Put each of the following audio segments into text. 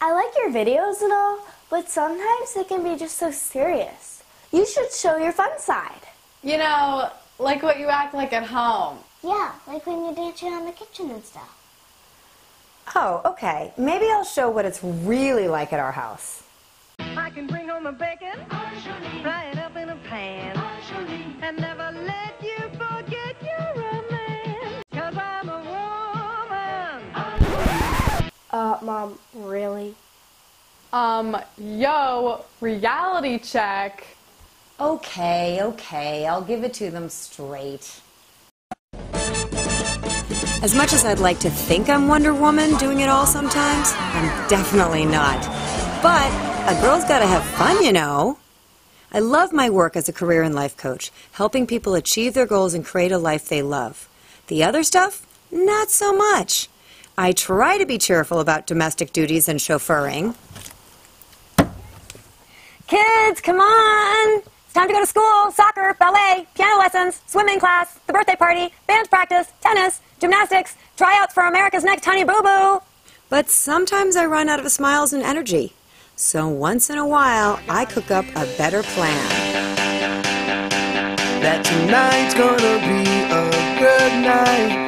I like your videos and all, but sometimes they can be just so serious. You should show your fun side. You know, like what you act like at home. Yeah, like when you're dancing around the kitchen and stuff. Oh, okay. Maybe I'll show what it's really like at our house. I can bring home the bacon, fry it up in a pan, and never let you Uh, Mom, really? Um, yo, reality check. Okay, okay. I'll give it to them straight. As much as I'd like to think I'm Wonder Woman doing it all sometimes, I'm definitely not. But a girl's gotta have fun, you know. I love my work as a career and life coach, helping people achieve their goals and create a life they love. The other stuff, not so much. I try to be cheerful about domestic duties and chauffeuring. Kids, come on! It's time to go to school, soccer, ballet, piano lessons, swimming class, the birthday party, band practice, tennis, gymnastics, tryouts for America's Next Honey Boo Boo. But sometimes I run out of smiles and energy. So once in a while, I cook up a better plan. That tonight's gonna be a good night.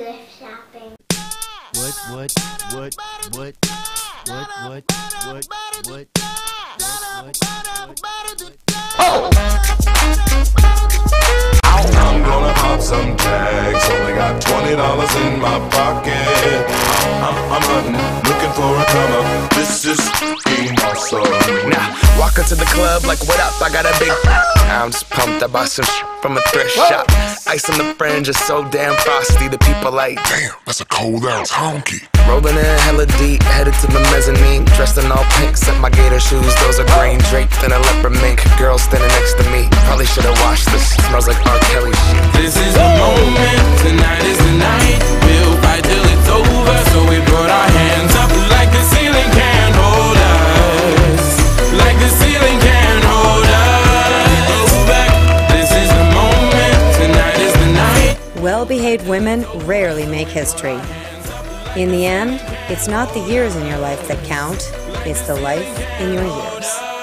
thrift shopping. What, what, what, what, what, what, what, what, I'm gonna pop some tags. Only got twenty dollars in my pocket. I'm, I'm hunting, looking for a come up. This is being awesome. Now walk into the club like, what up? I got a big. I'm just pumped. I bought some sh- from a thrift shop. Ice on the fringe is so damn frosty. The people like, Damn, that's a cold ass honky. rolling in hella deep, headed to the mezzanine. Dressed in all pink, set my gator shoes. Those are green draped in a leopard mink. Girl standing next to me. Probably should've washed this. Smells like R. Kelly shit. This is the moment, Well behaved women rarely make history. In the end, it's not the years in your life that count, it's the life in your years.